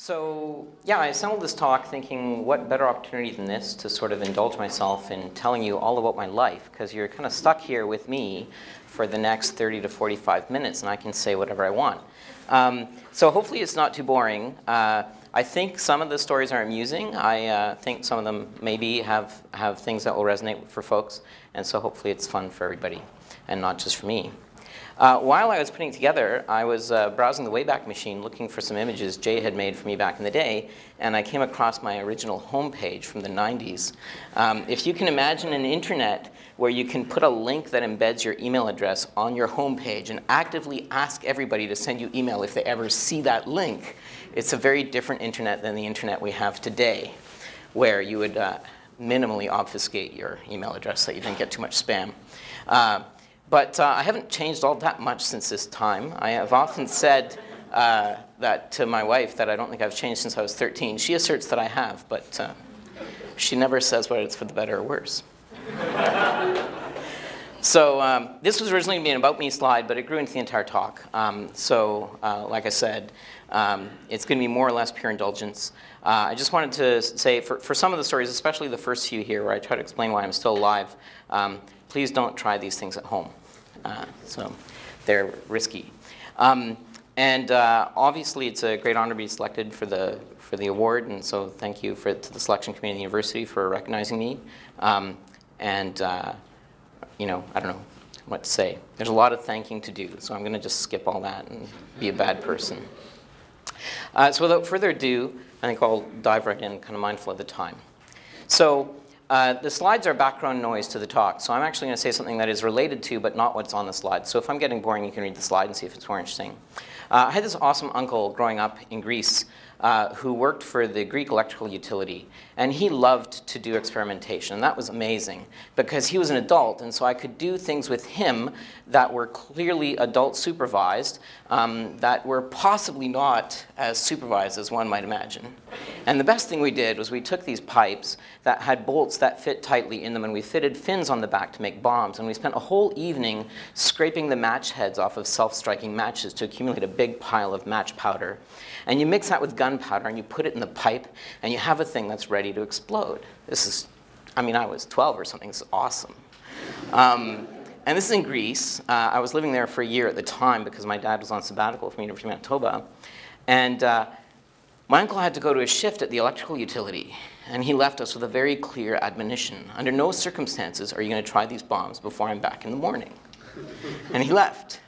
So, yeah, I assembled this talk thinking what better opportunity than this to sort of indulge myself in telling you all about my life, because you're kind of stuck here with me for the next 30 to 45 minutes, and I can say whatever I want. Um, so, hopefully, it's not too boring. Uh, I think some of the stories are amusing. I uh, think some of them maybe have, have things that will resonate for folks, and so hopefully, it's fun for everybody and not just for me. Uh, while I was putting together, I was uh, browsing the Wayback Machine looking for some images Jay had made for me back in the day, and I came across my original homepage from the 90s. Um, if you can imagine an internet where you can put a link that embeds your email address on your homepage and actively ask everybody to send you email if they ever see that link, it's a very different internet than the internet we have today, where you would uh, minimally obfuscate your email address so you didn't get too much spam. Uh, but uh, I haven't changed all that much since this time. I have often said uh, that to my wife that I don't think I've changed since I was 13. She asserts that I have, but uh, she never says whether it's for the better or worse. so um, this was originally going to be an About Me slide, but it grew into the entire talk. Um, so uh, like I said, um, it's going to be more or less pure indulgence. Uh, I just wanted to say for, for some of the stories, especially the first few here where I try to explain why I'm still alive, um, please don't try these things at home. Uh, so they're risky. Um, and uh, obviously, it's a great honor to be selected for the for the award, and so thank you for, to the selection committee of the university for recognizing me. Um, and uh, you know, I don't know what to say. There's a lot of thanking to do, so I'm going to just skip all that and be a bad person. Uh, so without further ado, I think I'll dive right in, kind of mindful of the time. So uh, the slides are background noise to the talk, so I'm actually going to say something that is related to but not what's on the slide. So if I'm getting boring, you can read the slide and see if it's more interesting. Uh, I had this awesome uncle growing up in Greece uh, who worked for the Greek electrical utility. And he loved to do experimentation. And that was amazing because he was an adult. And so I could do things with him that were clearly adult supervised, um, that were possibly not as supervised as one might imagine. And the best thing we did was we took these pipes that had bolts that fit tightly in them and we fitted fins on the back to make bombs. And we spent a whole evening scraping the match heads off of self-striking matches to accumulate a big pile of match powder. And you mix that with gunpowder and you put it in the pipe and you have a thing that's ready to explode. This is, I mean, I was 12 or something. Is awesome. Um, and this is in Greece. Uh, I was living there for a year at the time because my dad was on sabbatical from the University of Manitoba. And uh, my uncle had to go to a shift at the electrical utility. And he left us with a very clear admonition. Under no circumstances are you going to try these bombs before I'm back in the morning. And he left.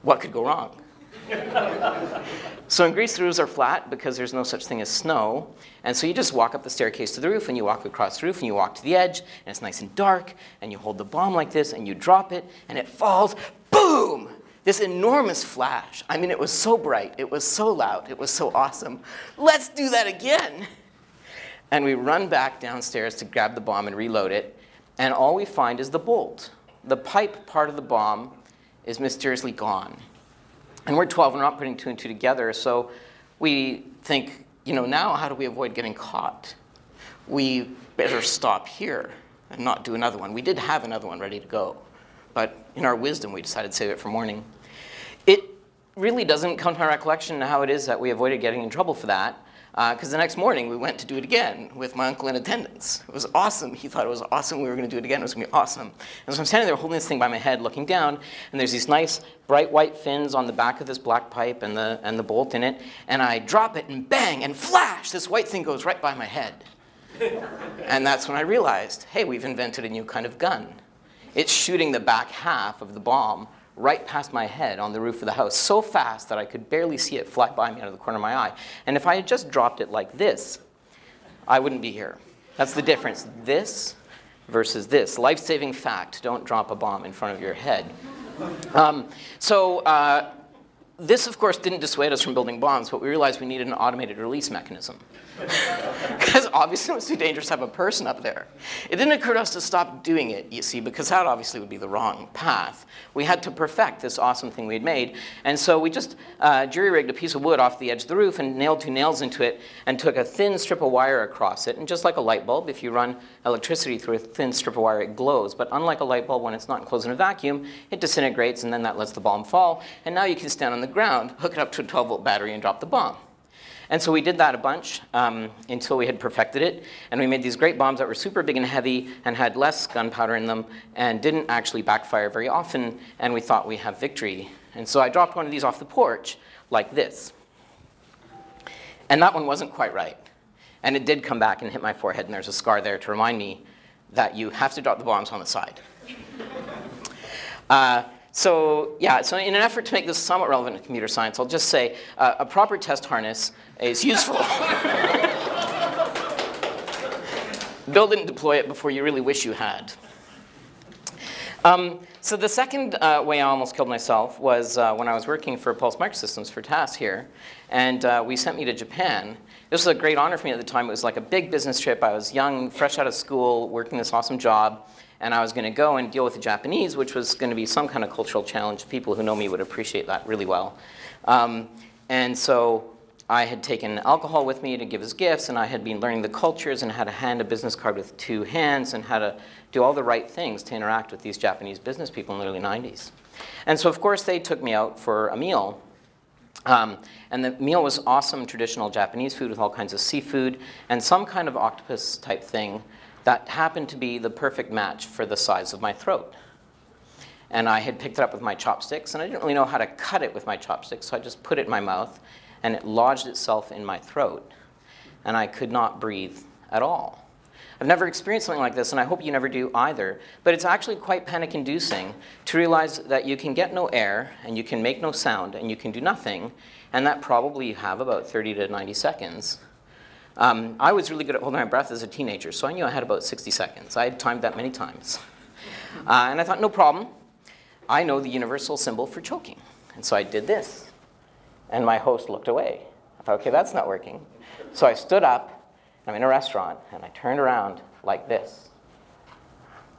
What could go wrong? so in Greece, the roofs are flat because there's no such thing as snow. And so you just walk up the staircase to the roof, and you walk across the roof, and you walk to the edge, and it's nice and dark, and you hold the bomb like this, and you drop it, and it falls, boom! This enormous flash. I mean, it was so bright, it was so loud, it was so awesome. Let's do that again! And we run back downstairs to grab the bomb and reload it, and all we find is the bolt. The pipe part of the bomb is mysteriously gone. And we're 12 and we're not putting two and two together. So we think, you know, now how do we avoid getting caught? We better stop here and not do another one. We did have another one ready to go. But in our wisdom, we decided to save it for morning. It really doesn't come to my recollection how it is that we avoided getting in trouble for that because uh, the next morning we went to do it again with my uncle in attendance. It was awesome. He thought it was awesome. We were going to do it again. It was going to be awesome. And so I'm standing there holding this thing by my head, looking down, and there's these nice bright white fins on the back of this black pipe and the, and the bolt in it. And I drop it, and bang, and flash, this white thing goes right by my head. and that's when I realized, hey, we've invented a new kind of gun. It's shooting the back half of the bomb right past my head on the roof of the house so fast that I could barely see it fly by me out of the corner of my eye. And if I had just dropped it like this, I wouldn't be here. That's the difference. This versus this. Life-saving fact, don't drop a bomb in front of your head. Um, so uh, this, of course, didn't dissuade us from building bombs, but we realized we needed an automated release mechanism. Because obviously it was too dangerous to have a person up there. It didn't occur to us to stop doing it, you see, because that obviously would be the wrong path. We had to perfect this awesome thing we had made. And so we just uh, jury-rigged a piece of wood off the edge of the roof and nailed two nails into it and took a thin strip of wire across it. And just like a light bulb, if you run electricity through a thin strip of wire, it glows. But unlike a light bulb, when it's not enclosed in a vacuum, it disintegrates and then that lets the bomb fall. And now you can stand on the ground, hook it up to a 12 volt battery, and drop the bomb. And so we did that a bunch um, until we had perfected it. And we made these great bombs that were super big and heavy and had less gunpowder in them and didn't actually backfire very often. And we thought we have victory. And so I dropped one of these off the porch like this. And that one wasn't quite right. And it did come back and hit my forehead, and there's a scar there to remind me that you have to drop the bombs on the side. Uh, so yeah, so in an effort to make this somewhat relevant to computer science, I'll just say uh, a proper test harness is useful. Build it and deploy it before you really wish you had. Um, so the second uh, way I almost killed myself was uh, when I was working for Pulse Microsystems for TAS here, and uh, we sent me to Japan. This was a great honor for me at the time. It was like a big business trip. I was young, fresh out of school, working this awesome job, and I was going to go and deal with the Japanese, which was going to be some kind of cultural challenge. People who know me would appreciate that really well. Um, and so I had taken alcohol with me to give as gifts, and I had been learning the cultures and how to hand a business card with two hands and how to do all the right things to interact with these Japanese business people in the early 90s. And so, of course, they took me out for a meal. Um, and the meal was awesome traditional Japanese food with all kinds of seafood and some kind of octopus type thing that happened to be the perfect match for the size of my throat. And I had picked it up with my chopsticks, and I didn't really know how to cut it with my chopsticks, so I just put it in my mouth and it lodged itself in my throat, and I could not breathe at all. I've never experienced something like this, and I hope you never do either. But it's actually quite panic inducing to realize that you can get no air, and you can make no sound, and you can do nothing, and that probably you have about 30 to 90 seconds. Um, I was really good at holding my breath as a teenager, so I knew I had about 60 seconds. I had timed that many times. Uh, and I thought, no problem. I know the universal symbol for choking. And so I did this. And my host looked away. I thought, okay, that's not working. So I stood up, I'm in a restaurant, and I turned around like this.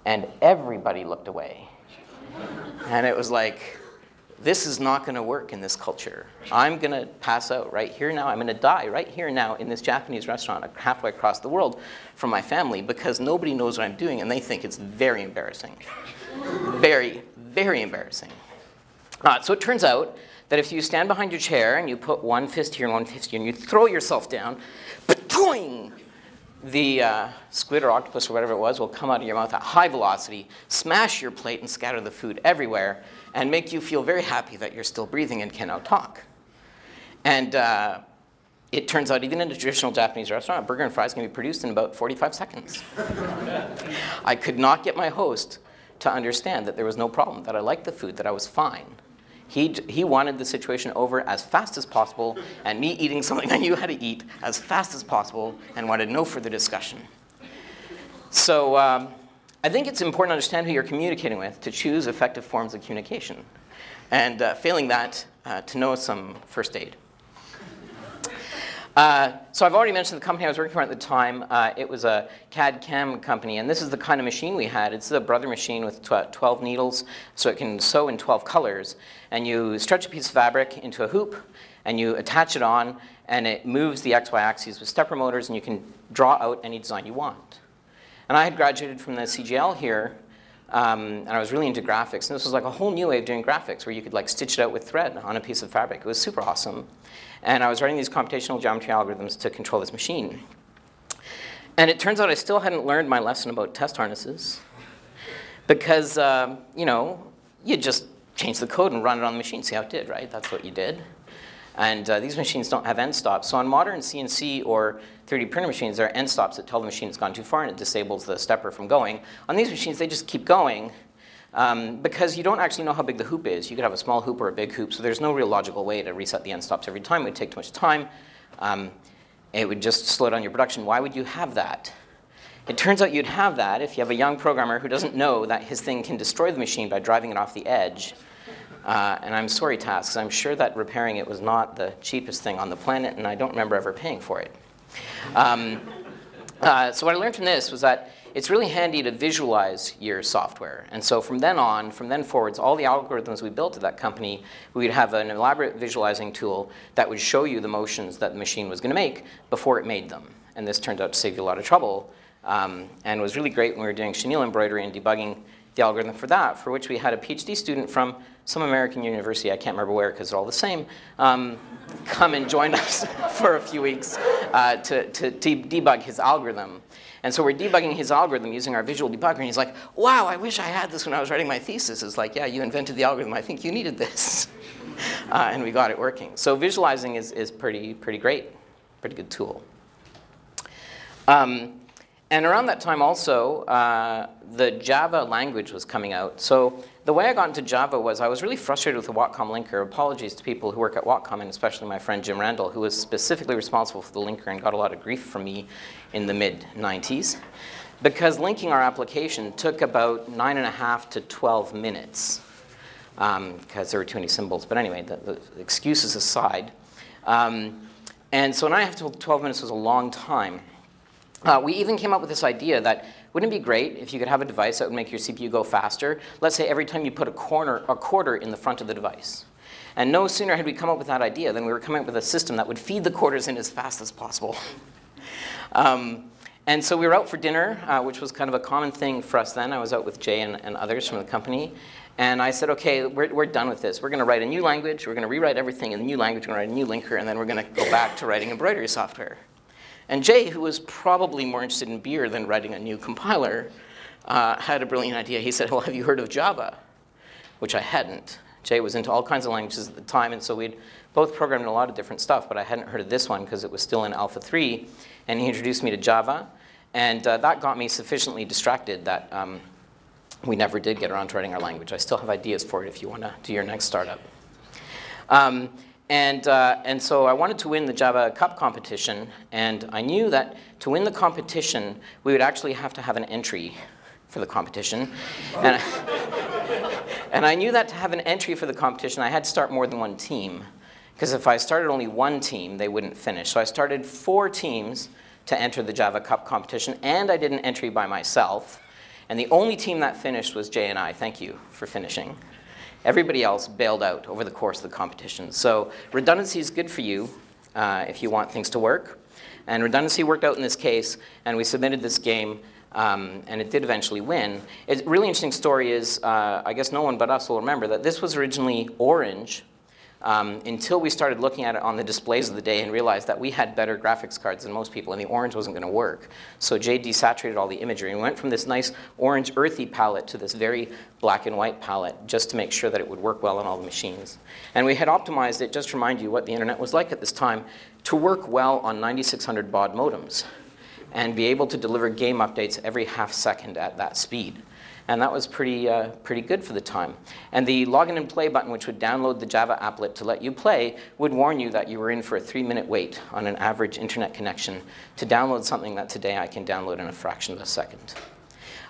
And everybody looked away. And it was like, this is not going to work in this culture. I'm going to pass out right here now. I'm going to die right here now in this Japanese restaurant halfway across the world from my family because nobody knows what I'm doing and they think it's very embarrassing. very, very embarrassing. Uh, so it turns out that if you stand behind your chair and you put one fist here and one fist here and you throw yourself down, boing, the uh, squid or octopus or whatever it was will come out of your mouth at high velocity, smash your plate and scatter the food everywhere, and make you feel very happy that you're still breathing and can now talk. And uh, it turns out even in a traditional Japanese restaurant, a burger and fries can be produced in about 45 seconds. I could not get my host to understand that there was no problem, that I liked the food, that I was fine. He, he wanted the situation over as fast as possible, and me eating something I knew how to eat as fast as possible, and wanted no further discussion. So um, I think it's important to understand who you're communicating with to choose effective forms of communication. And uh, failing that, uh, to know some first aid. Uh, so I've already mentioned the company I was working for at the time. Uh, it was a CAD-CAM company, and this is the kind of machine we had. It's a brother machine with 12 needles, so it can sew in 12 colors. And you stretch a piece of fabric into a hoop, and you attach it on, and it moves the XY axes with stepper motors, and you can draw out any design you want. And I had graduated from the CGL here, um, and I was really into graphics. And this was like a whole new way of doing graphics, where you could like stitch it out with thread on a piece of fabric. It was super awesome. And I was writing these computational geometry algorithms to control this machine. And it turns out I still hadn't learned my lesson about test harnesses because, uh, you know, you just change the code and run it on the machine, see how it did, right? That's what you did. And uh, these machines don't have end stops. So on modern CNC or 3D printer machines, there are end stops that tell the machine it's gone too far and it disables the stepper from going. On these machines, they just keep going um, because you don't actually know how big the hoop is. You could have a small hoop or a big hoop, so there's no real logical way to reset the end stops every time. It would take too much time. Um, it would just slow down your production. Why would you have that? It turns out you'd have that if you have a young programmer who doesn't know that his thing can destroy the machine by driving it off the edge. Uh, and I'm sorry, Tasks, I'm sure that repairing it was not the cheapest thing on the planet, and I don't remember ever paying for it. Um, uh, so what I learned from this was that it's really handy to visualize your software. And so from then on, from then forwards, all the algorithms we built at that company, we'd have an elaborate visualizing tool that would show you the motions that the machine was going to make before it made them. And this turned out to save you a lot of trouble um, and was really great when we were doing chenille embroidery and debugging the algorithm for that, for which we had a PhD student from some American university, I can't remember where because they're all the same, um, come and join us for a few weeks uh, to, to, to debug his algorithm. And so we're debugging his algorithm using our visual debugger, and he's like, wow, I wish I had this when I was writing my thesis. It's like, yeah, you invented the algorithm. I think you needed this. Uh, and we got it working. So visualizing is, is pretty, pretty great, pretty good tool. Um, and around that time also, uh, the Java language was coming out. So the way I got into Java was I was really frustrated with the Watcom linker. Apologies to people who work at Watcom, and especially my friend Jim Randall, who was specifically responsible for the linker and got a lot of grief from me in the mid-90s. Because linking our application took about nine and a half to 12 minutes, because um, there were too many symbols. But anyway, the, the excuses aside. Um, and so nine and a half to 12 minutes was a long time. Uh, we even came up with this idea that wouldn't it be great if you could have a device that would make your CPU go faster? Let's say every time you put a, corner, a quarter in the front of the device. And no sooner had we come up with that idea than we were coming up with a system that would feed the quarters in as fast as possible. um, and so we were out for dinner, uh, which was kind of a common thing for us then. I was out with Jay and, and others from the company. And I said, okay, we're, we're done with this. We're going to write a new language. We're going to rewrite everything in the new language. We're going to write a new linker. And then we're going to go back to writing embroidery software. And Jay, who was probably more interested in beer than writing a new compiler, uh, had a brilliant idea. He said, well, have you heard of Java? Which I hadn't. Jay was into all kinds of languages at the time, and so we'd both programmed a lot of different stuff, but I hadn't heard of this one because it was still in Alpha 3. And he introduced me to Java, and uh, that got me sufficiently distracted that um, we never did get around to writing our language. I still have ideas for it if you want to do your next startup. Um, and, uh, and so I wanted to win the Java Cup competition, and I knew that to win the competition, we would actually have to have an entry for the competition. And I, and I knew that to have an entry for the competition, I had to start more than one team. Because if I started only one team, they wouldn't finish. So I started four teams to enter the Java Cup competition, and I did an entry by myself. And the only team that finished was Jay and I. Thank you for finishing. Everybody else bailed out over the course of the competition. So redundancy is good for you uh, if you want things to work. And redundancy worked out in this case, and we submitted this game, um, and it did eventually win. A really interesting story is, uh, I guess no one but us will remember, that this was originally orange um, until we started looking at it on the displays of the day and realized that we had better graphics cards than most people and the orange wasn't going to work. So Jay desaturated all the imagery and we went from this nice orange earthy palette to this very black and white palette just to make sure that it would work well on all the machines. And we had optimized it, just to remind you what the internet was like at this time, to work well on 9600 baud modems and be able to deliver game updates every half second at that speed and that was pretty, uh, pretty good for the time. And the login and play button, which would download the Java applet to let you play, would warn you that you were in for a three-minute wait on an average internet connection to download something that today I can download in a fraction of a second.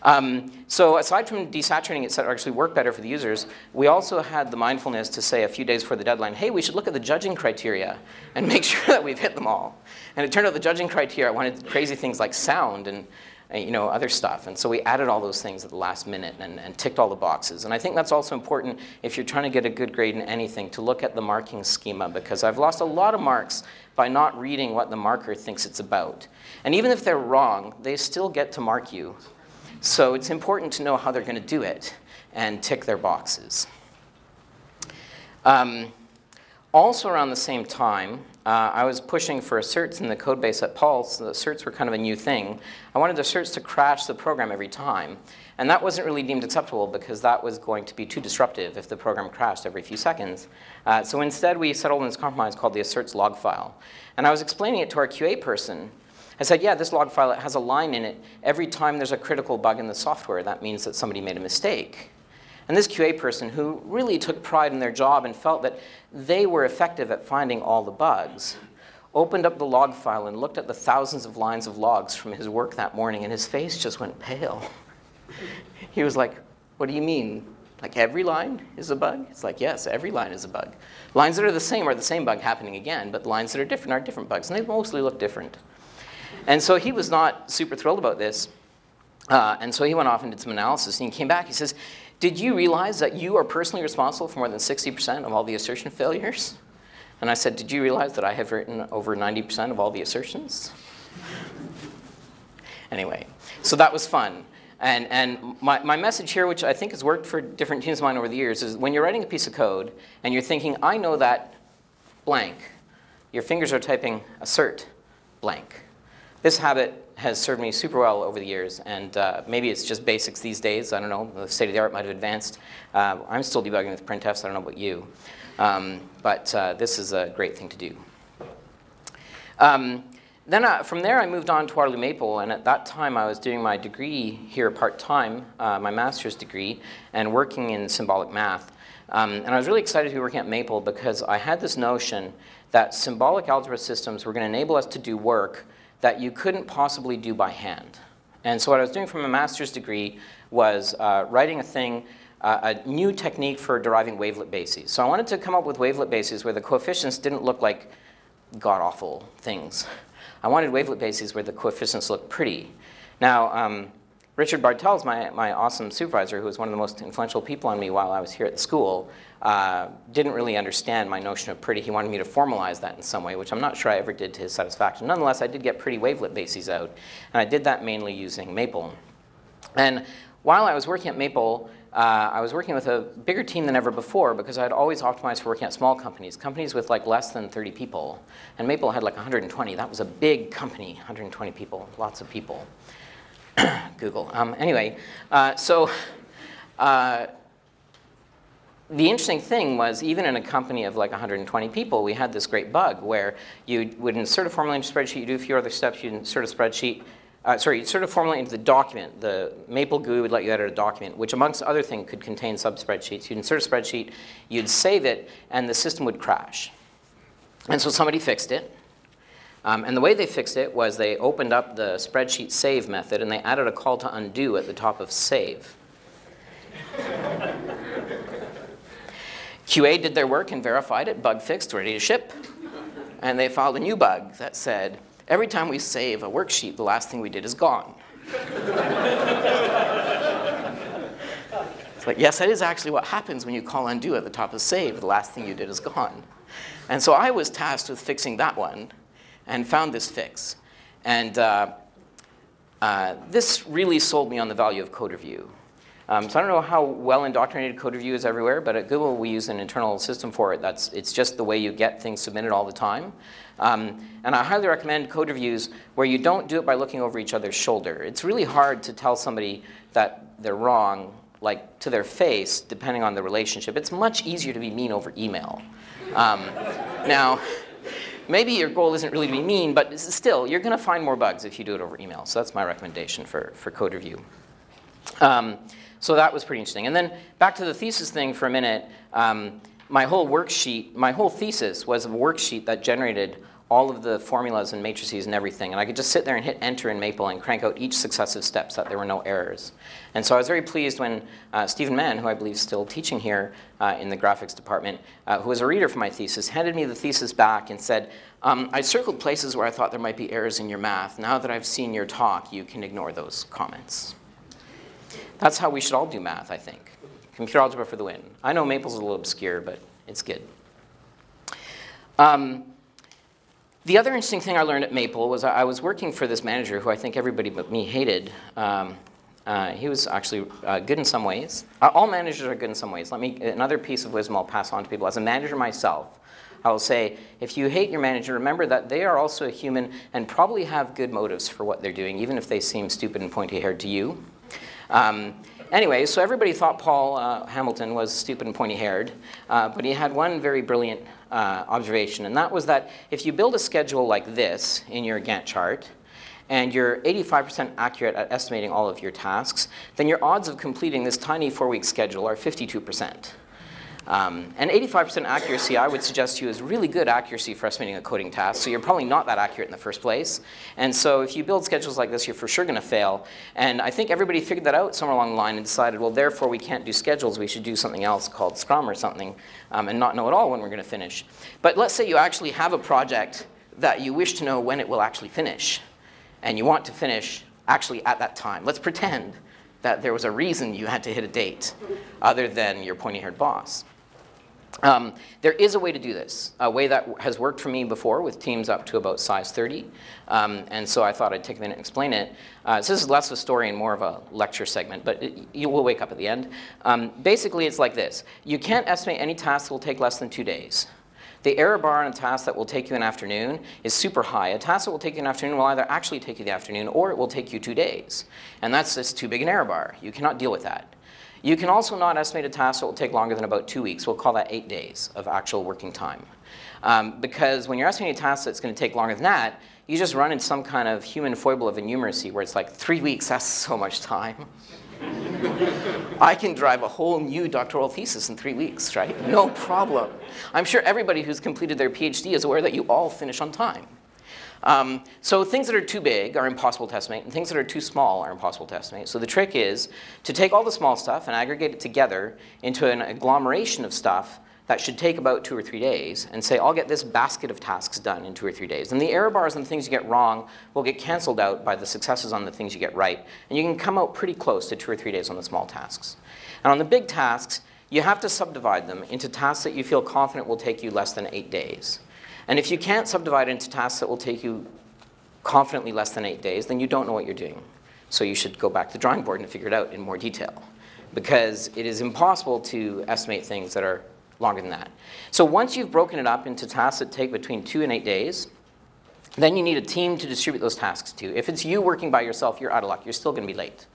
Um, so aside from desaturating it so it actually worked better for the users, we also had the mindfulness to say a few days before the deadline, hey, we should look at the judging criteria and make sure that we've hit them all. And it turned out the judging criteria wanted crazy things like sound and you know, other stuff. And so we added all those things at the last minute and, and ticked all the boxes. And I think that's also important if you're trying to get a good grade in anything to look at the marking schema because I've lost a lot of marks by not reading what the marker thinks it's about. And even if they're wrong, they still get to mark you. So it's important to know how they're going to do it and tick their boxes. Um, also around the same time, uh, I was pushing for asserts in the code base at Pulse. The asserts were kind of a new thing. I wanted the asserts to crash the program every time. And that wasn't really deemed acceptable because that was going to be too disruptive if the program crashed every few seconds. Uh, so instead, we settled on this compromise called the asserts log file. And I was explaining it to our QA person. I said, yeah, this log file it has a line in it. Every time there's a critical bug in the software, that means that somebody made a mistake. And this QA person, who really took pride in their job and felt that they were effective at finding all the bugs, opened up the log file and looked at the thousands of lines of logs from his work that morning, and his face just went pale. he was like, What do you mean? Like every line is a bug? It's like, yes, every line is a bug. Lines that are the same are the same bug happening again, but lines that are different are different bugs, and they mostly look different. And so he was not super thrilled about this. Uh, and so he went off and did some analysis, and he came back. He says, did you realize that you are personally responsible for more than 60% of all the assertion failures? And I said, did you realize that I have written over 90% of all the assertions? anyway, so that was fun. and and my, my message here, which I think has worked for different teams of mine over the years, is when you're writing a piece of code and you're thinking, I know that blank, your fingers are typing assert blank. This habit has served me super well over the years, and uh, maybe it's just basics these days. I don't know. The state of the art might have advanced. Uh, I'm still debugging with printfs. I don't know about you. Um, but uh, this is a great thing to do. Um, then uh, from there, I moved on to Waterloo Maple, and at that time, I was doing my degree here part-time, uh, my master's degree, and working in symbolic math. Um, and I was really excited to be working at Maple because I had this notion that symbolic algebra systems were going to enable us to do work that you couldn't possibly do by hand. And so what I was doing from a master's degree was uh, writing a thing, uh, a new technique for deriving wavelet bases. So I wanted to come up with wavelet bases where the coefficients didn't look like god-awful things. I wanted wavelet bases where the coefficients looked pretty. Now, um, Richard Bartels, my, my awesome supervisor, who was one of the most influential people on me while I was here at the school, uh, didn't really understand my notion of pretty. He wanted me to formalize that in some way, which I'm not sure I ever did to his satisfaction. Nonetheless, I did get pretty wavelet bases out, and I did that mainly using Maple. And while I was working at Maple, uh, I was working with a bigger team than ever before because I had always optimized for working at small companies, companies with like less than 30 people. And Maple had like 120. That was a big company, 120 people, lots of people. Google. Um, anyway, uh, so uh, the interesting thing was even in a company of like 120 people, we had this great bug where you would insert a formula into a spreadsheet, you do a few other steps, you insert a spreadsheet, uh, sorry, you'd insert a formula into the document. The Maple GUI would let you edit a document, which amongst other things could contain sub-spreadsheets. You'd insert a spreadsheet, you'd save it, and the system would crash. And so somebody fixed it. Um, and the way they fixed it was they opened up the spreadsheet save method and they added a call to undo at the top of save. QA did their work and verified it, bug fixed, ready to ship. And they filed a new bug that said, every time we save a worksheet, the last thing we did is gone. it's like, yes, that is actually what happens when you call undo at the top of save. The last thing you did is gone. And so I was tasked with fixing that one and found this fix. And uh, uh, this really sold me on the value of code review. Um, so I don't know how well indoctrinated code review is everywhere, but at Google we use an internal system for it. That's, it's just the way you get things submitted all the time. Um, and I highly recommend code reviews where you don't do it by looking over each other's shoulder. It's really hard to tell somebody that they're wrong, like to their face, depending on the relationship. It's much easier to be mean over email. Um, now, maybe your goal isn't really to be mean, but still, you're going to find more bugs if you do it over email. So that's my recommendation for, for code review. Um, so that was pretty interesting. And then back to the thesis thing for a minute. Um, my whole worksheet, my whole thesis was a worksheet that generated all of the formulas and matrices and everything. And I could just sit there and hit enter in Maple and crank out each successive step so that there were no errors. And so I was very pleased when uh, Stephen Mann, who I believe is still teaching here uh, in the graphics department, uh, who was a reader for my thesis, handed me the thesis back and said, um, I circled places where I thought there might be errors in your math. Now that I've seen your talk, you can ignore those comments. That's how we should all do math, I think. Computer algebra for the win. I know Maple's a little obscure, but it's good. Um, the other interesting thing I learned at Maple was I was working for this manager who I think everybody but me hated. Um, uh, he was actually uh, good in some ways. Uh, all managers are good in some ways. Let me, another piece of wisdom I'll pass on to people. As a manager myself, I will say, if you hate your manager, remember that they are also a human and probably have good motives for what they're doing, even if they seem stupid and pointy-haired to you. Um, anyway, so everybody thought Paul uh, Hamilton was stupid and pointy-haired, uh, but he had one very brilliant uh, observation, and that was that if you build a schedule like this in your Gantt chart, and you're 85% accurate at estimating all of your tasks, then your odds of completing this tiny four-week schedule are 52%. Um, and 85% accuracy, I would suggest to you, is really good accuracy for estimating a coding task, so you're probably not that accurate in the first place. And so if you build schedules like this, you're for sure going to fail. And I think everybody figured that out somewhere along the line and decided, well, therefore we can't do schedules, we should do something else called Scrum or something, um, and not know at all when we're going to finish. But let's say you actually have a project that you wish to know when it will actually finish, and you want to finish actually at that time. Let's pretend that there was a reason you had to hit a date other than your pointy-haired boss. Um, there is a way to do this, a way that has worked for me before with teams up to about size 30. Um, and so I thought I'd take a minute and explain it. Uh, so this is less of a story and more of a lecture segment, but it, you will wake up at the end. Um, basically, it's like this. You can't estimate any task that will take less than two days. The error bar on a task that will take you an afternoon is super high. A task that will take you an afternoon will either actually take you the afternoon or it will take you two days. And that's just too big an error bar. You cannot deal with that. You can also not estimate a task that will take longer than about two weeks. We'll call that eight days of actual working time. Um, because when you're estimating a task that's going to take longer than that, you just run into some kind of human foible of innumeracy where it's like, three weeks, that's so much time. I can drive a whole new doctoral thesis in three weeks, right? No problem. I'm sure everybody who's completed their PhD is aware that you all finish on time. Um, so things that are too big are impossible to estimate, and things that are too small are impossible to estimate. So the trick is to take all the small stuff and aggregate it together into an agglomeration of stuff that should take about two or three days and say, I'll get this basket of tasks done in two or three days. And the error bars and the things you get wrong will get canceled out by the successes on the things you get right. And you can come out pretty close to two or three days on the small tasks. And on the big tasks, you have to subdivide them into tasks that you feel confident will take you less than eight days. And if you can't subdivide into tasks that will take you confidently less than eight days, then you don't know what you're doing. So you should go back to the drawing board and figure it out in more detail. Because it is impossible to estimate things that are longer than that. So once you've broken it up into tasks that take between two and eight days, then you need a team to distribute those tasks to. If it's you working by yourself, you're out of luck. You're still going to be late.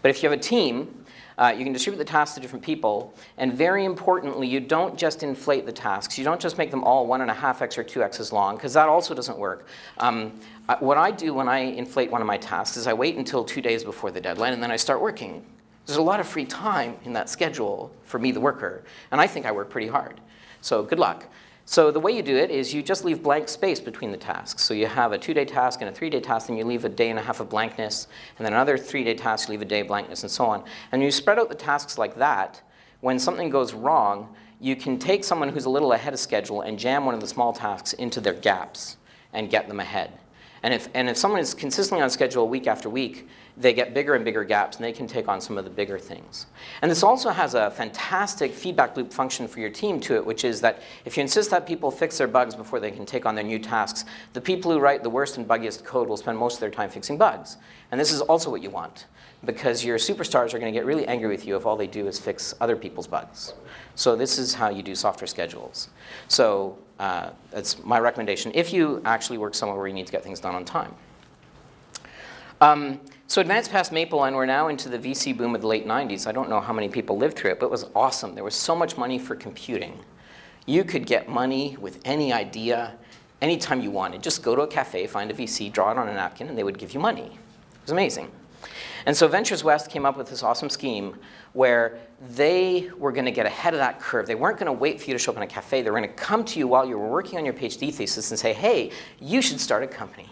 But if you have a team, uh, you can distribute the tasks to different people. And very importantly, you don't just inflate the tasks. You don't just make them all one and a half x or two x's long, because that also doesn't work. Um, what I do when I inflate one of my tasks is I wait until two days before the deadline, and then I start working. There's a lot of free time in that schedule for me, the worker, and I think I work pretty hard. So good luck. So the way you do it is you just leave blank space between the tasks. So you have a two-day task and a three-day task, and you leave a day and a half of blankness, and then another three-day task, leave a day of blankness, and so on. And you spread out the tasks like that, when something goes wrong, you can take someone who's a little ahead of schedule and jam one of the small tasks into their gaps and get them ahead. And if, and if someone is consistently on schedule week after week, they get bigger and bigger gaps, and they can take on some of the bigger things. And this also has a fantastic feedback loop function for your team to it, which is that if you insist that people fix their bugs before they can take on their new tasks, the people who write the worst and buggiest code will spend most of their time fixing bugs. And this is also what you want, because your superstars are going to get really angry with you if all they do is fix other people's bugs. So this is how you do software schedules. So uh, that's my recommendation if you actually work somewhere where you need to get things done on time. Um, so advanced past Maple, and we're now into the VC boom of the late 90s. I don't know how many people lived through it, but it was awesome. There was so much money for computing. You could get money with any idea anytime you wanted. Just go to a cafe, find a VC, draw it on a napkin, and they would give you money. It was amazing. And so Ventures West came up with this awesome scheme where they were going to get ahead of that curve. They weren't going to wait for you to show up in a cafe. They were going to come to you while you were working on your PhD thesis and say, hey, you should start a company.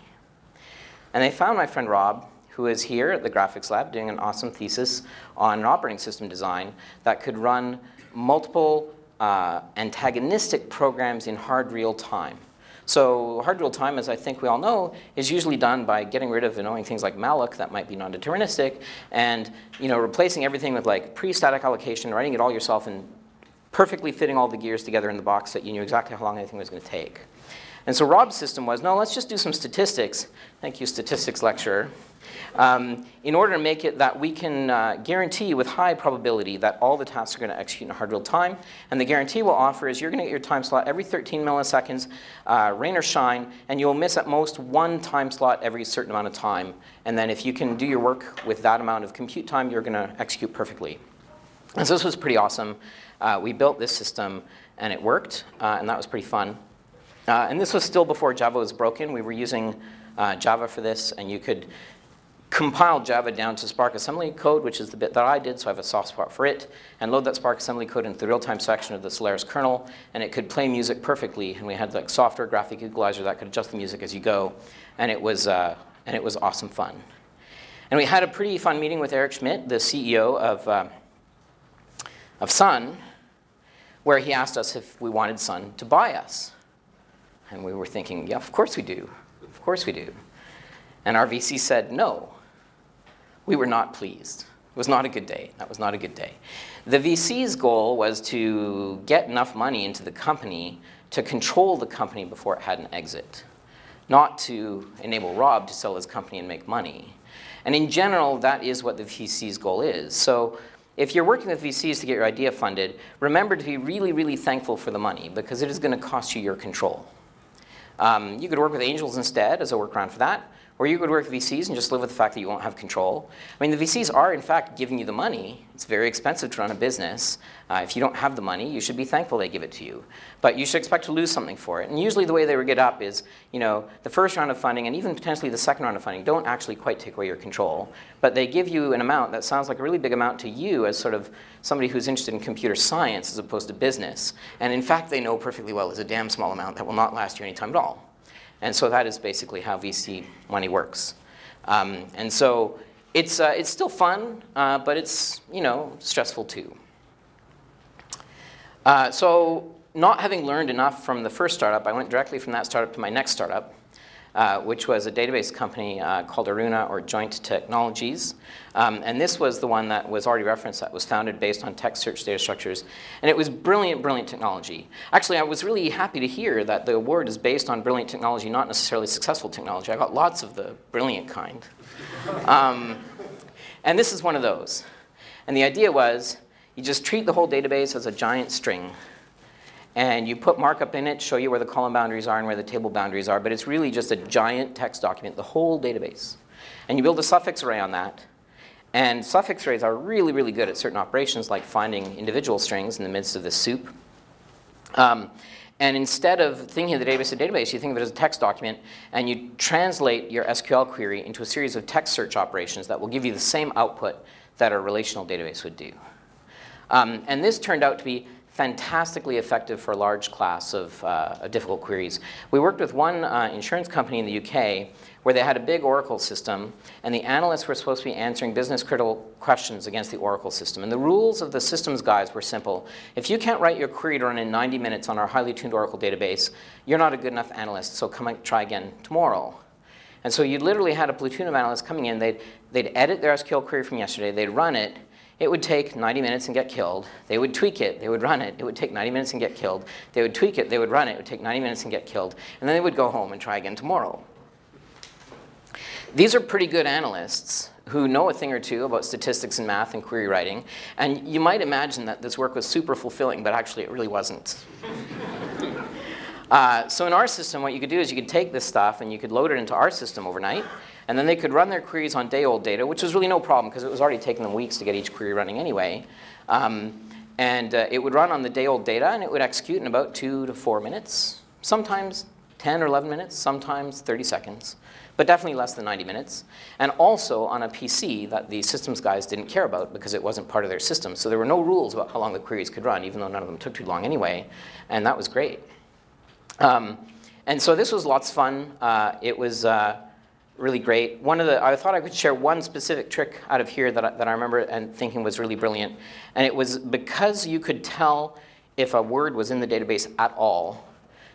And they found my friend Rob, who is here at the graphics lab doing an awesome thesis on an operating system design that could run multiple uh, antagonistic programs in hard real time. So hard real time, as I think we all know, is usually done by getting rid of annoying things like malloc that might be non-deterministic and you know, replacing everything with like pre-static allocation, writing it all yourself and perfectly fitting all the gears together in the box that you knew exactly how long anything was going to take. And so Rob's system was, no, let's just do some statistics. Thank you, statistics lecturer um, in order to make it that we can uh, guarantee with high probability that all the tasks are going to execute in hard real time. And the guarantee we'll offer is you're going to get your time slot every 13 milliseconds, uh, rain or shine, and you'll miss at most one time slot every certain amount of time. And then if you can do your work with that amount of compute time, you're going to execute perfectly. And so this was pretty awesome. Uh, we built this system, and it worked, uh, and that was pretty fun. Uh, and this was still before Java was broken. We were using uh, Java for this, and you could compile Java down to SPARC assembly code, which is the bit that I did, so I have a soft spot for it, and load that SPARC assembly code into the real-time section of the Solaris kernel, and it could play music perfectly. And we had like software graphic equalizer that could adjust the music as you go, and it was, uh, and it was awesome fun. And we had a pretty fun meeting with Eric Schmidt, the CEO of, uh, of Sun, where he asked us if we wanted Sun to buy us. And we were thinking, yeah, of course we do. Of course we do. And our VC said, no, we were not pleased. It was not a good day. That was not a good day. The VC's goal was to get enough money into the company to control the company before it had an exit, not to enable Rob to sell his company and make money. And in general, that is what the VC's goal is. So if you're working with VCs to get your idea funded, remember to be really, really thankful for the money because it is going to cost you your control. Um, you could work with angels instead as a workaround for that. Or you could work with VCs and just live with the fact that you won't have control. I mean, the VCs are, in fact, giving you the money. It's very expensive to run a business. Uh, if you don't have the money, you should be thankful they give it to you. But you should expect to lose something for it. And usually the way they get up is, you know, the first round of funding and even potentially the second round of funding don't actually quite take away your control. But they give you an amount that sounds like a really big amount to you as sort of somebody who's interested in computer science as opposed to business. And in fact, they know perfectly well it's a damn small amount that will not last you any time at all. And so that is basically how VC money works. Um, and so it's, uh, it's still fun, uh, but it's you know, stressful too. Uh, so not having learned enough from the first startup, I went directly from that startup to my next startup uh, which was a database company uh, called Aruna or Joint Technologies. Um, and this was the one that was already referenced that was founded based on text search data structures. And it was brilliant, brilliant technology. Actually, I was really happy to hear that the award is based on brilliant technology, not necessarily successful technology. I got lots of the brilliant kind. Um, and this is one of those. And the idea was you just treat the whole database as a giant string and you put markup in it, show you where the column boundaries are and where the table boundaries are, but it's really just a giant text document, the whole database. And you build a suffix array on that. And suffix arrays are really, really good at certain operations like finding individual strings in the midst of the soup. Um, and instead of thinking of the database as a database, you think of it as a text document, and you translate your SQL query into a series of text search operations that will give you the same output that a relational database would do. Um, and this turned out to be fantastically effective for a large class of uh, difficult queries. We worked with one uh, insurance company in the UK where they had a big Oracle system, and the analysts were supposed to be answering business critical questions against the Oracle system. And the rules of the systems guys were simple. If you can't write your query to run in 90 minutes on our highly tuned Oracle database, you're not a good enough analyst, so come and try again tomorrow. And so you literally had a platoon of analysts coming in, they'd, they'd edit their SQL query from yesterday, they'd run it, it would take 90 minutes and get killed. They would tweak it, they would run it, it would take 90 minutes and get killed. They would tweak it, they would run it, it would take 90 minutes and get killed. And then they would go home and try again tomorrow. These are pretty good analysts who know a thing or two about statistics and math and query writing. And you might imagine that this work was super fulfilling, but actually it really wasn't. uh, so in our system, what you could do is you could take this stuff and you could load it into our system overnight. And then they could run their queries on day-old data, which was really no problem because it was already taking them weeks to get each query running anyway. Um, and uh, it would run on the day-old data, and it would execute in about two to four minutes, sometimes 10 or 11 minutes, sometimes 30 seconds, but definitely less than 90 minutes. And also on a PC that the systems guys didn't care about because it wasn't part of their system. So there were no rules about how long the queries could run, even though none of them took too long anyway. And that was great. Um, and so this was lots of fun. Uh, it was uh, really great. One of the, I thought I could share one specific trick out of here that I, that I remember and thinking was really brilliant. And it was because you could tell if a word was in the database at all,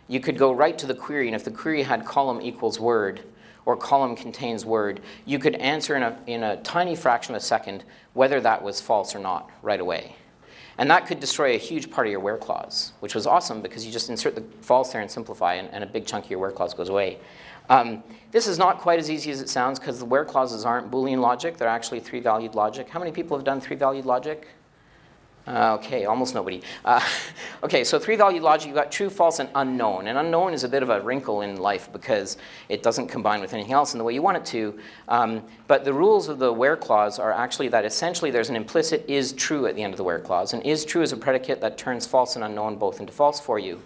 you could go right to the query, and if the query had column equals word, or column contains word, you could answer in a, in a tiny fraction of a second whether that was false or not right away. And that could destroy a huge part of your where clause, which was awesome because you just insert the false there and simplify, and, and a big chunk of your where clause goes away. Um, this is not quite as easy as it sounds because the where clauses aren't Boolean logic. They're actually three-valued logic. How many people have done three-valued logic? Uh, okay, almost nobody. Uh, okay, so three-valued logic, you've got true, false, and unknown. And unknown is a bit of a wrinkle in life because it doesn't combine with anything else in the way you want it to. Um, but the rules of the where clause are actually that essentially there's an implicit is true at the end of the where clause. And is true is a predicate that turns false and unknown both into false for you.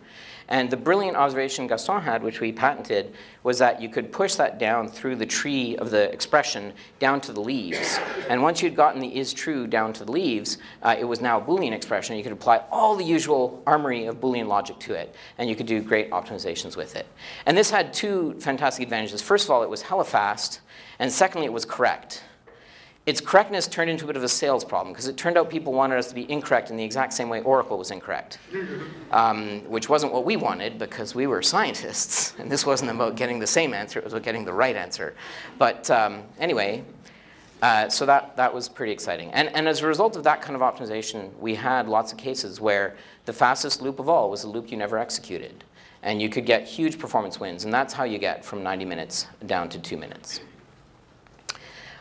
And the brilliant observation Gaston had, which we patented, was that you could push that down through the tree of the expression down to the leaves. And once you'd gotten the is true down to the leaves, uh, it was now a Boolean expression. You could apply all the usual armory of Boolean logic to it, and you could do great optimizations with it. And this had two fantastic advantages. First of all, it was hella fast, and secondly, it was correct its correctness turned into a bit of a sales problem because it turned out people wanted us to be incorrect in the exact same way Oracle was incorrect, um, which wasn't what we wanted because we were scientists. And this wasn't about getting the same answer, it was about getting the right answer. But um, anyway, Uh, so that, that was pretty exciting. And, and as a result of that kind of optimization, we had lots of cases where the fastest loop of all was a loop you never executed. And you could get huge performance wins. And that's how you get from 90 minutes down to two minutes.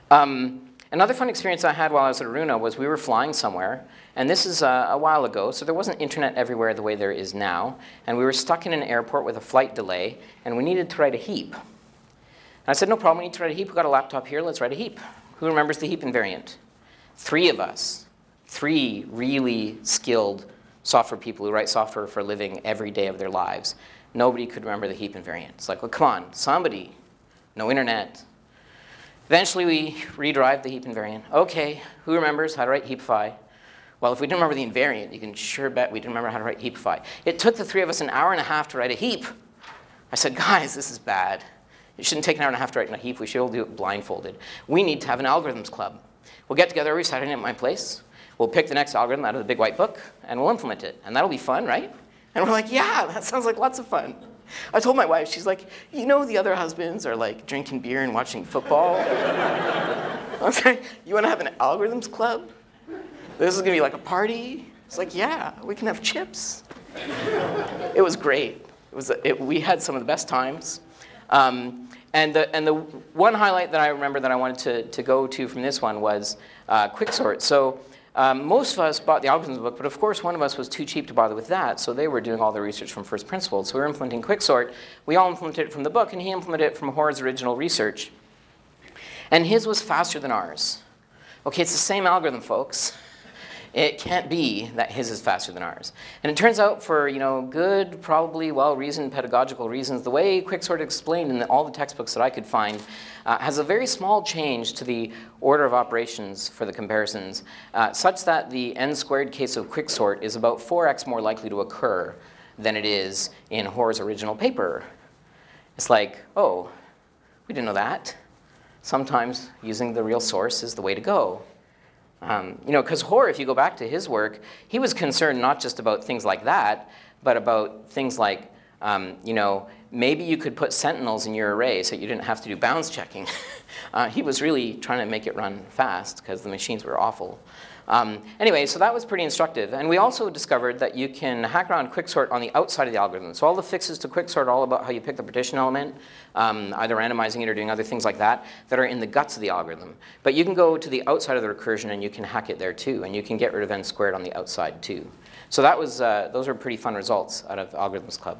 Um, another fun experience I had while I was at Aruna was we were flying somewhere. And this is uh, a while ago, so there wasn't internet everywhere the way there is now. And we were stuck in an airport with a flight delay, and we needed to write a heap. And I said, no problem, we need to write a heap. We've got a laptop here, let's write a heap. Who remembers the heap invariant? Three of us, three really skilled software people who write software for a living every day of their lives. Nobody could remember the heap invariant. It's like, well, come on, somebody. No internet. Eventually, we redrived the heap invariant. OK, who remembers how to write heapify? Well, if we didn't remember the invariant, you can sure bet we didn't remember how to write heapify. It took the three of us an hour and a half to write a heap. I said, guys, this is bad. It shouldn't take an hour and a half to write a heap. We should all do it blindfolded. We need to have an algorithms club. We'll get together every Saturday at my place. We'll pick the next algorithm out of the big white book, and we'll implement it. And that'll be fun, right? And we're like, yeah, that sounds like lots of fun. I told my wife, she's like, you know the other husbands are like drinking beer and watching football? I was like, you want to have an algorithms club? This is going to be like a party? It's like, yeah, we can have chips. it was great. It was, it, we had some of the best times. Um, and the, and the one highlight that I remember that I wanted to, to go to from this one was uh, Quicksort. So um, most of us bought the algorithms book, but of course one of us was too cheap to bother with that, so they were doing all the research from first principles. So we were implementing Quicksort. We all implemented it from the book, and he implemented it from Hoare's original research. And his was faster than ours. Okay, it's the same algorithm, folks. It can't be that his is faster than ours. And it turns out for you know, good, probably well-reasoned pedagogical reasons, the way Quicksort explained in the, all the textbooks that I could find uh, has a very small change to the order of operations for the comparisons, uh, such that the n squared case of Quicksort is about 4x more likely to occur than it is in Hoare's original paper. It's like, oh, we didn't know that. Sometimes using the real source is the way to go. Um, you know, because Hoare, if you go back to his work, he was concerned not just about things like that, but about things like, um, you know, maybe you could put sentinels in your array so you didn't have to do bounds checking. uh, he was really trying to make it run fast because the machines were awful. Um, anyway, so that was pretty instructive. And we also discovered that you can hack around quicksort on the outside of the algorithm. So all the fixes to quicksort are all about how you pick the partition element, um, either randomizing it or doing other things like that, that are in the guts of the algorithm. But you can go to the outside of the recursion and you can hack it there too. And you can get rid of n squared on the outside too. So that was, uh, those were pretty fun results out of Algorithms Club.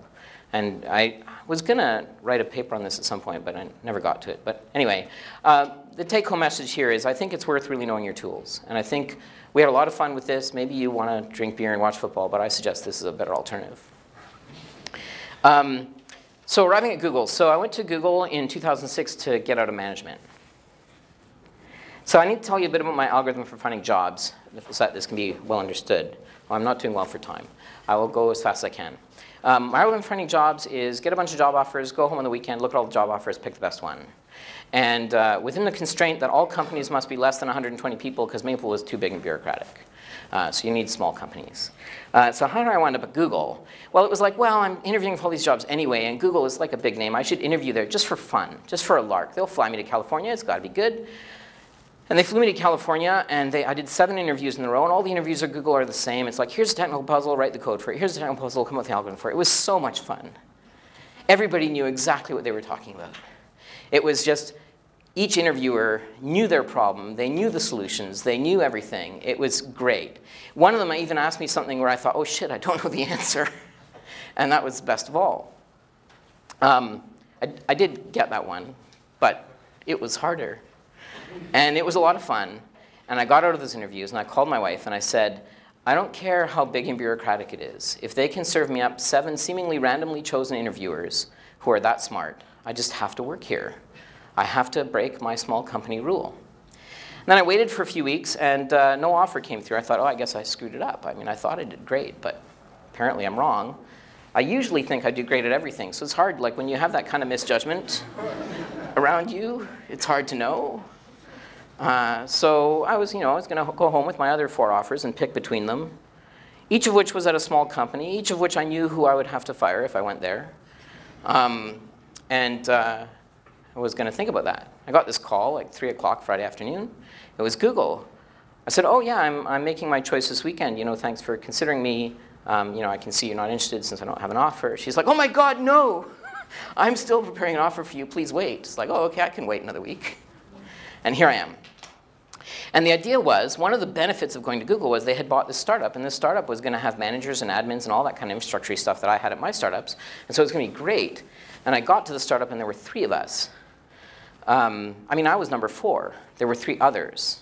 And I was going to write a paper on this at some point, but I never got to it. But anyway, uh, the take-home message here is I think it's worth really knowing your tools. And I think we had a lot of fun with this. Maybe you want to drink beer and watch football, but I suggest this is a better alternative. Um, so arriving at Google. So I went to Google in 2006 to get out of management. So I need to tell you a bit about my algorithm for finding jobs so that this can be well understood. Well, I'm not doing well for time. I will go as fast as I can. Um, my algorithm for finding jobs is get a bunch of job offers, go home on the weekend, look at all the job offers, pick the best one. And uh, within the constraint that all companies must be less than 120 people because Maple was too big and bureaucratic. Uh, so you need small companies. Uh, so how did I wind up at Google? Well, it was like, well, I'm interviewing for all these jobs anyway, and Google is like a big name. I should interview there just for fun, just for a lark. They'll fly me to California. It's got to be good. And they flew me to California, and they, I did seven interviews in a row, and all the interviews at Google are the same. It's like, here's a technical puzzle, write the code for it. Here's a technical puzzle, come up with the algorithm for it. It was so much fun. Everybody knew exactly what they were talking about. It was just each interviewer knew their problem, they knew the solutions, they knew everything. It was great. One of them even asked me something where I thought, oh shit, I don't know the answer. and that was the best of all. Um, I, I did get that one, but it was harder. And it was a lot of fun. And I got out of those interviews and I called my wife and I said, I don't care how big and bureaucratic it is. If they can serve me up seven seemingly randomly chosen interviewers who are that smart, I just have to work here. I have to break my small company rule. And then I waited for a few weeks and uh, no offer came through. I thought, oh, I guess I screwed it up. I mean, I thought I did great, but apparently I'm wrong. I usually think I do great at everything, so it's hard. Like when you have that kind of misjudgment around you, it's hard to know. Uh, so I was, you know, I was going to go home with my other four offers and pick between them, each of which was at a small company, each of which I knew who I would have to fire if I went there. Um, and uh, I was going to think about that. I got this call like 3 o'clock Friday afternoon. It was Google. I said, oh, yeah, I'm, I'm making my choice this weekend. You know, thanks for considering me. Um, you know, I can see you're not interested since I don't have an offer. She's like, oh, my God, no. I'm still preparing an offer for you. Please wait. It's like, oh, OK, I can wait another week. And here I am. And the idea was, one of the benefits of going to Google was they had bought this startup, and this startup was going to have managers and admins and all that kind of infrastructure stuff that I had at my startups. And so it was going to be great. And I got to the startup, and there were three of us. Um, I mean, I was number four. There were three others.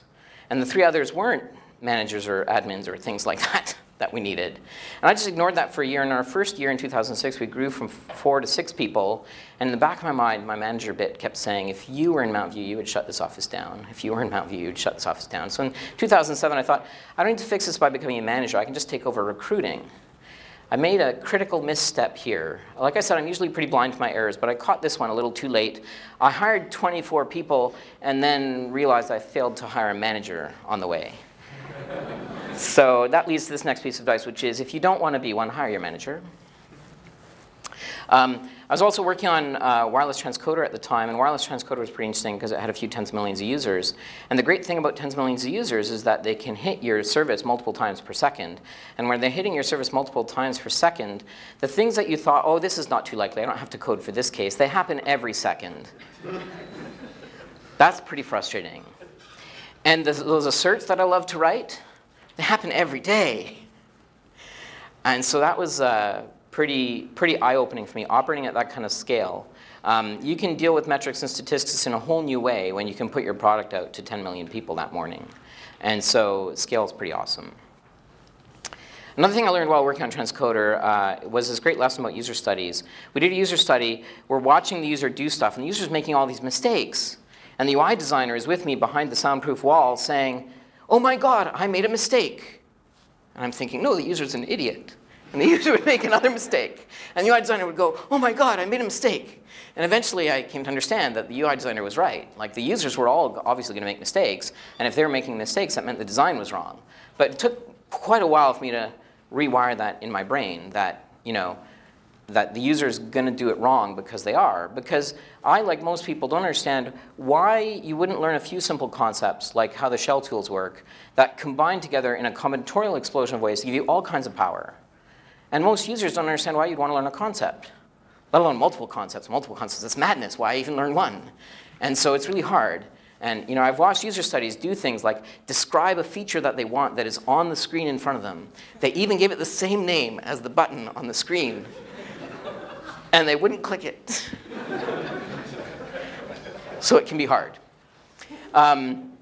And the three others weren't managers or admins or things like that that we needed. And I just ignored that for a year. In our first year in 2006, we grew from four to six people. And in the back of my mind, my manager bit kept saying, if you were in Mountain View, you would shut this office down. If you were in Mountain View, you'd shut this office down. So in 2007, I thought, I don't need to fix this by becoming a manager. I can just take over recruiting. I made a critical misstep here. Like I said, I'm usually pretty blind to my errors, but I caught this one a little too late. I hired 24 people and then realized I failed to hire a manager on the way. so that leads to this next piece of advice, which is if you don't want to be one, hire your manager. Um, I was also working on uh, wireless transcoder at the time, and wireless transcoder was pretty interesting because it had a few tens of millions of users. And the great thing about tens of millions of users is that they can hit your service multiple times per second. And when they're hitting your service multiple times per second, the things that you thought, oh, this is not too likely, I don't have to code for this case, they happen every second. That's pretty frustrating. And those asserts that I love to write, they happen every day. And so that was uh, pretty, pretty eye-opening for me, operating at that kind of scale. Um, you can deal with metrics and statistics in a whole new way when you can put your product out to 10 million people that morning. And so scale is pretty awesome. Another thing I learned while working on Transcoder uh, was this great lesson about user studies. We did a user study. We're watching the user do stuff, and the user's making all these mistakes. And the UI designer is with me behind the soundproof wall saying, oh my God, I made a mistake. And I'm thinking, no, the user's an idiot. And the user would make another mistake. And the UI designer would go, oh my God, I made a mistake. And eventually I came to understand that the UI designer was right. Like the users were all obviously going to make mistakes. And if they were making mistakes, that meant the design was wrong. But it took quite a while for me to rewire that in my brain that, you know, that the user is going to do it wrong because they are. Because I, like most people, don't understand why you wouldn't learn a few simple concepts, like how the shell tools work, that combine together in a combinatorial explosion of ways to give you all kinds of power. And most users don't understand why you'd want to learn a concept, let alone multiple concepts, multiple concepts. It's madness. Why even learn one? And so it's really hard. And you know, I've watched user studies do things like describe a feature that they want that is on the screen in front of them. They even give it the same name as the button on the screen. and they wouldn't click it. so it can be hard. Um,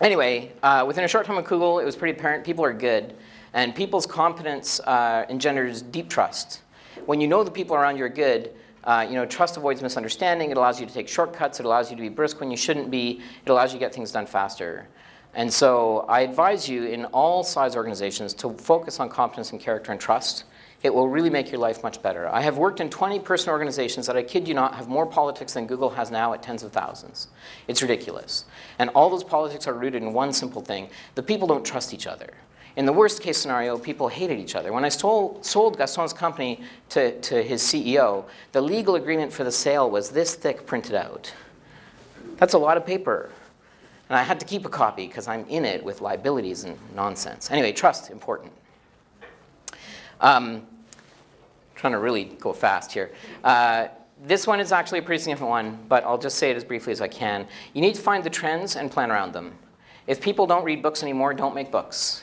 anyway, uh, within a short time of Google, it was pretty apparent people are good. And people's competence uh, engenders deep trust. When you know the people around you are good, uh, you know, trust avoids misunderstanding. It allows you to take shortcuts. It allows you to be brisk when you shouldn't be. It allows you to get things done faster. And so I advise you in all size organizations to focus on competence and character and trust. It will really make your life much better. I have worked in 20 person organizations that I kid you not have more politics than Google has now at tens of thousands. It's ridiculous. And all those politics are rooted in one simple thing. The people don't trust each other. In the worst case scenario, people hated each other. When I sold, sold Gaston's company to, to his CEO, the legal agreement for the sale was this thick printed out. That's a lot of paper. And I had to keep a copy because I'm in it with liabilities and nonsense. Anyway, trust, important. Um, trying to really go fast here. Uh, this one is actually a pretty significant one, but I'll just say it as briefly as I can. You need to find the trends and plan around them. If people don't read books anymore, don't make books.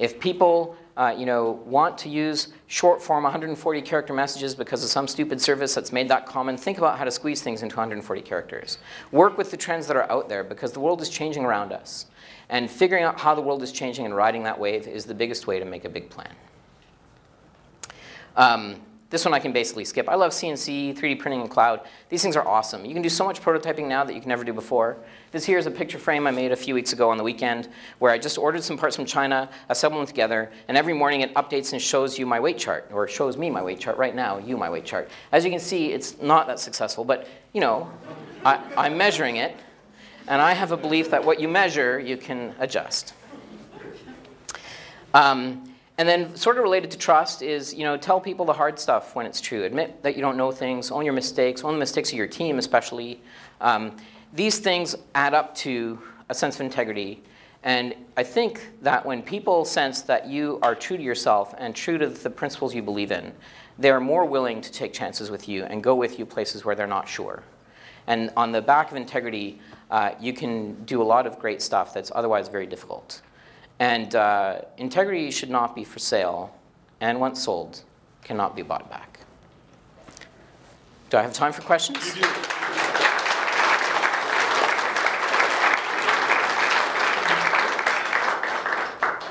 If people uh, you know, want to use short form 140 character messages because of some stupid service that's made that common, think about how to squeeze things into 140 characters. Work with the trends that are out there because the world is changing around us. And figuring out how the world is changing and riding that wave is the biggest way to make a big plan. Um, this one I can basically skip. I love CNC, 3D printing, and cloud. These things are awesome. You can do so much prototyping now that you can never do before. This here is a picture frame I made a few weeks ago on the weekend where I just ordered some parts from China, assembled them together, and every morning it updates and shows you my weight chart, or shows me my weight chart right now, you my weight chart. As you can see, it's not that successful, but you know, I, I'm measuring it, and I have a belief that what you measure, you can adjust. Um, and then sort of related to trust is, you know, tell people the hard stuff when it's true. Admit that you don't know things, own your mistakes, own the mistakes of your team especially. Um, these things add up to a sense of integrity. And I think that when people sense that you are true to yourself and true to the principles you believe in, they are more willing to take chances with you and go with you places where they're not sure. And on the back of integrity, uh, you can do a lot of great stuff that's otherwise very difficult. And uh, integrity should not be for sale, and once sold, cannot be bought back. Do I have time for questions? You do.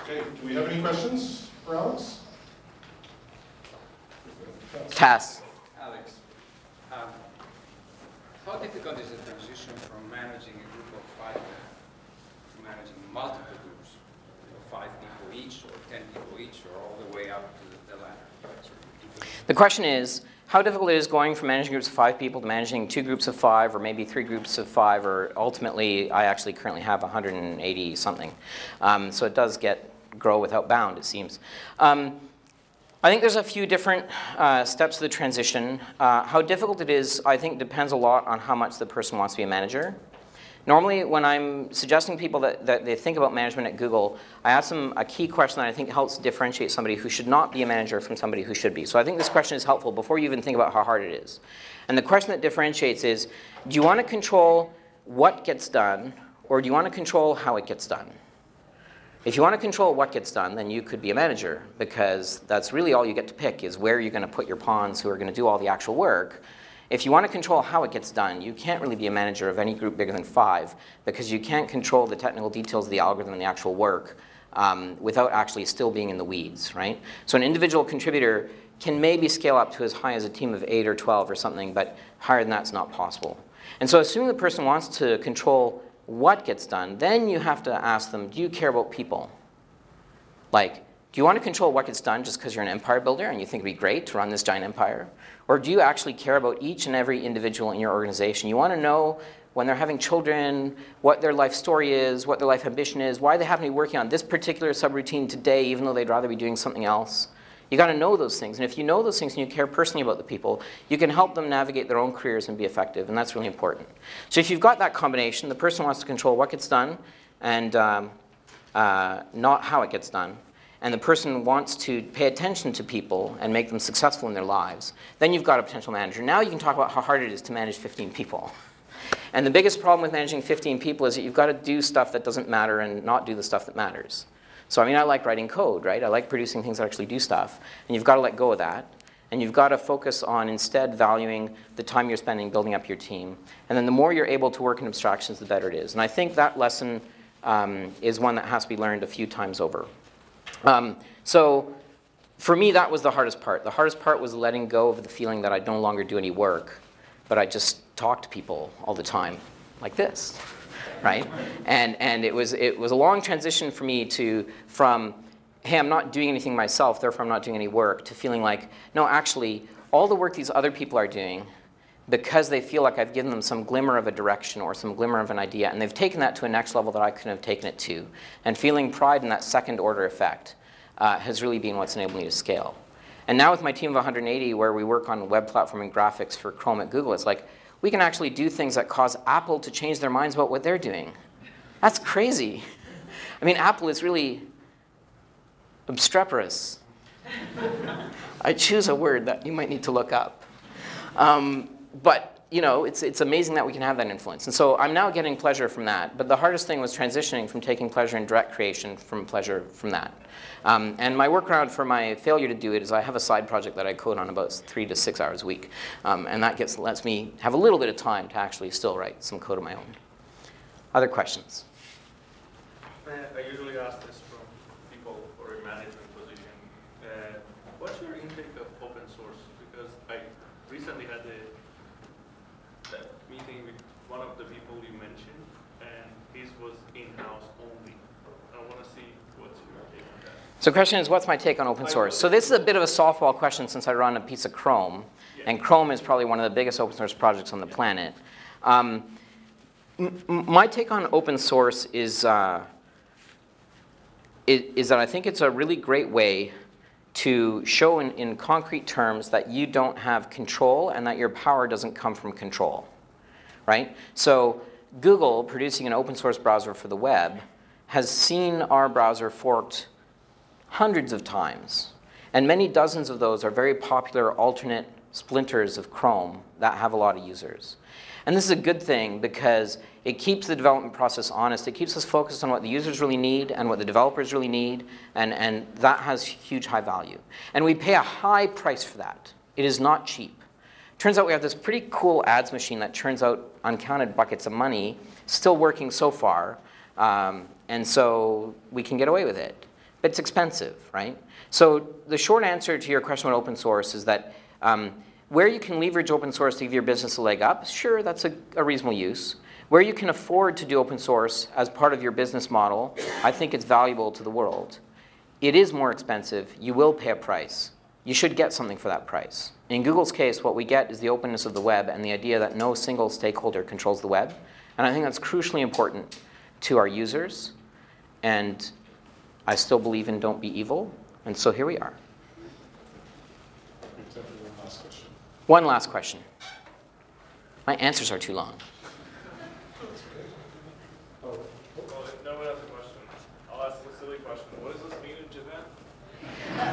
Okay, do we have any questions for Alex? Tass. Alex, um, how difficult is the transition from managing a group of five to managing multiple groups? You know, Five people each, or 10 people each, or all the way up to the- ladder? The question is, how difficult it is going from managing groups of five people to managing two groups of five, or maybe three groups of five, or ultimately, I actually currently have 180 something. Um, so it does get grow without bound, it seems. Um, I think there's a few different uh, steps to the transition. Uh, how difficult it is, I think, depends a lot on how much the person wants to be a manager. Normally, when I'm suggesting people that, that they think about management at Google, I ask them a key question that I think helps differentiate somebody who should not be a manager from somebody who should be. So I think this question is helpful before you even think about how hard it is. And the question that differentiates is, do you want to control what gets done, or do you want to control how it gets done? If you want to control what gets done, then you could be a manager because that's really all you get to pick is where you're going to put your pawns who are going to do all the actual work. If you want to control how it gets done, you can't really be a manager of any group bigger than five because you can't control the technical details of the algorithm and the actual work um, without actually still being in the weeds, right? So an individual contributor can maybe scale up to as high as a team of eight or 12 or something, but higher than that's not possible. And so assuming the person wants to control what gets done, then you have to ask them, do you care about people? Like, do you want to control what gets done just because you're an empire builder and you think it'd be great to run this giant empire? Or do you actually care about each and every individual in your organization? You want to know when they're having children, what their life story is, what their life ambition is, why they happen to be working on this particular subroutine today even though they'd rather be doing something else. You got to know those things. And if you know those things and you care personally about the people, you can help them navigate their own careers and be effective. And that's really important. So if you've got that combination, the person wants to control what gets done and um, uh, not how it gets done, and the person wants to pay attention to people and make them successful in their lives, then you've got a potential manager. Now you can talk about how hard it is to manage 15 people. And the biggest problem with managing 15 people is that you've got to do stuff that doesn't matter and not do the stuff that matters. So I mean, I like writing code, right? I like producing things that actually do stuff. And you've got to let go of that. And you've got to focus on instead valuing the time you're spending building up your team. And then the more you're able to work in abstractions, the better it is. And I think that lesson um, is one that has to be learned a few times over. Um, so for me, that was the hardest part. The hardest part was letting go of the feeling that I no longer do any work, but I just talk to people all the time, like this, right? And, and it, was, it was a long transition for me to, from, hey, I'm not doing anything myself, therefore I'm not doing any work, to feeling like, no, actually, all the work these other people are doing, because they feel like I've given them some glimmer of a direction or some glimmer of an idea, and they've taken that to a next level that I couldn't have taken it to. And feeling pride in that second order effect uh, has really been what's enabled me to scale. And now with my team of 180, where we work on web platform and graphics for Chrome at Google, it's like we can actually do things that cause Apple to change their minds about what they're doing. That's crazy. I mean, Apple is really obstreperous. I choose a word that you might need to look up. Um, but you know, it's, it's amazing that we can have that influence. And so I'm now getting pleasure from that. But the hardest thing was transitioning from taking pleasure in direct creation from pleasure from that. Um, and my workaround for my failure to do it is I have a side project that I code on about three to six hours a week. Um, and that gets, lets me have a little bit of time to actually still write some code of my own. Other questions? I usually ask this from people for a management position. Uh, What's your intake of open source? Because I recently had a that meeting with one of the people you mentioned, and his was in-house only. I want to see what's your take on that. So the question is, what's my take on open source? So this is a bit of a softball question since I run a piece of Chrome. And Chrome is probably one of the biggest open source projects on the planet. Um, my take on open source is, uh, is, is that I think it's a really great way to show in, in concrete terms that you don't have control and that your power doesn't come from control, right? So Google, producing an open source browser for the web, has seen our browser forked hundreds of times. And many dozens of those are very popular alternate splinters of Chrome that have a lot of users. And this is a good thing because it keeps the development process honest. It keeps us focused on what the users really need and what the developers really need, and, and that has huge high value. And we pay a high price for that. It is not cheap. Turns out we have this pretty cool ads machine that turns out uncounted buckets of money, still working so far, um, and so we can get away with it. But it's expensive, right? So the short answer to your question about open source is that um, where you can leverage open source to give your business a leg up, sure, that's a, a reasonable use. Where you can afford to do open source as part of your business model, I think it's valuable to the world. It is more expensive. You will pay a price. You should get something for that price. In Google's case, what we get is the openness of the web and the idea that no single stakeholder controls the web. And I think that's crucially important to our users. And I still believe in don't be evil. And so here we are. One last question. My answers are too long.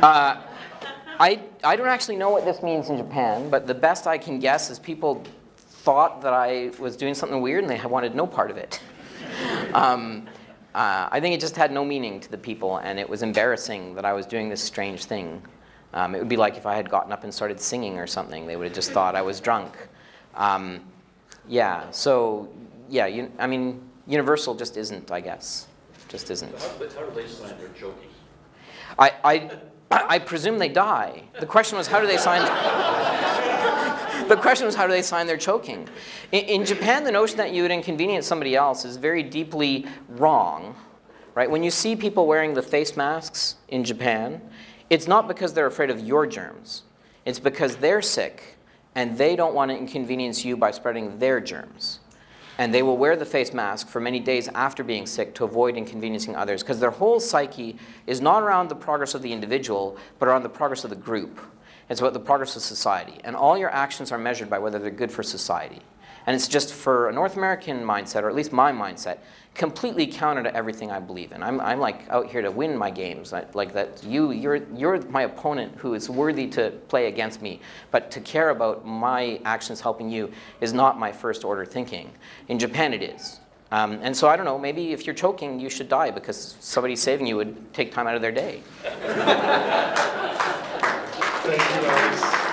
Uh, I, I don't actually know what this means in Japan, but the best I can guess is people thought that I was doing something weird and they wanted no part of it. um, uh, I think it just had no meaning to the people, and it was embarrassing that I was doing this strange thing. Um, it would be like if I had gotten up and started singing or something. They would have just thought I was drunk. Um, yeah, so, yeah, you, I mean, Universal just isn't, I guess. Just isn't. How, but how do they sign their choking? I, I, I presume they die. The question was, how do they sign? the question was, how do they sign their choking? In, in Japan, the notion that you would inconvenience somebody else is very deeply wrong. Right? When you see people wearing the face masks in Japan, it's not because they're afraid of your germs. It's because they're sick and they don't want to inconvenience you by spreading their germs. And they will wear the face mask for many days after being sick to avoid inconveniencing others because their whole psyche is not around the progress of the individual, but around the progress of the group. It's about the progress of society. And all your actions are measured by whether they're good for society. And it's just for a North American mindset, or at least my mindset, completely counter to everything I believe in. I'm, I'm like out here to win my games. I, like that you, you're, you're my opponent who is worthy to play against me. But to care about my actions helping you is not my first order thinking. In Japan it is. Um, and so I don't know, maybe if you're choking, you should die because somebody saving you would take time out of their day. Thank you, guys.